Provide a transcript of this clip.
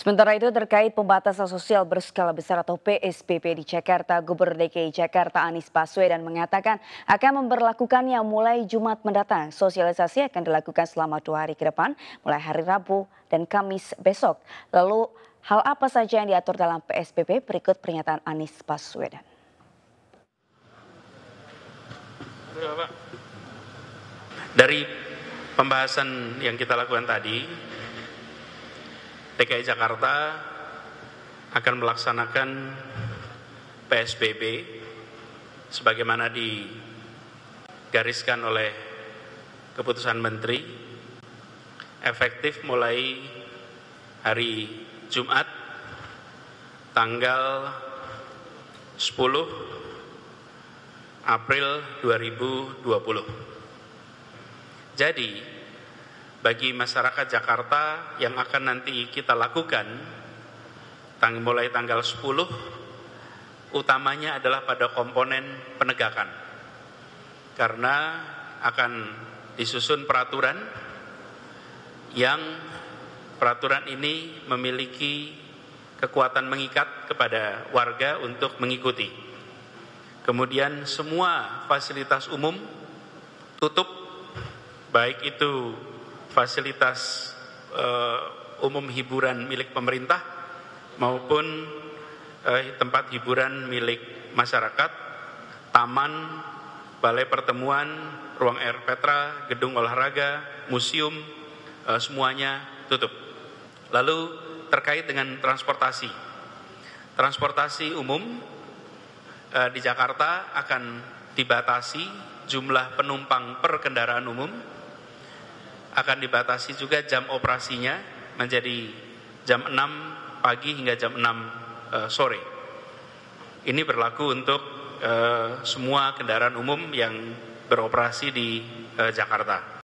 Sementara itu terkait pembatasan sosial berskala besar atau PSBB di Jakarta, Gubernur DKI Jakarta Anies Baswedan mengatakan akan memperlakukannya mulai Jumat mendatang. Sosialisasi akan dilakukan selama dua hari ke depan, mulai hari Rabu dan Kamis besok. Lalu hal apa saja yang diatur dalam PSBB berikut pernyataan Anies Baswedan. Dari pembahasan yang kita lakukan tadi, DKI Jakarta akan melaksanakan PSBB sebagaimana digariskan oleh keputusan Menteri efektif mulai hari Jumat tanggal 10 April 2020. Jadi bagi masyarakat Jakarta yang akan nanti kita lakukan tang mulai tanggal 10 utamanya adalah pada komponen penegakan karena akan disusun peraturan yang peraturan ini memiliki kekuatan mengikat kepada warga untuk mengikuti. Kemudian semua fasilitas umum tutup baik itu fasilitas uh, umum hiburan milik pemerintah maupun uh, tempat hiburan milik masyarakat, taman, balai pertemuan, ruang air petra, gedung olahraga, museum, uh, semuanya tutup. Lalu terkait dengan transportasi, transportasi umum uh, di Jakarta akan dibatasi jumlah penumpang per kendaraan umum akan dibatasi juga jam operasinya menjadi jam 6 pagi hingga jam 6 uh, eh, sore. Ini berlaku untuk uh, semua kendaraan umum yang beroperasi di uh, Jakarta.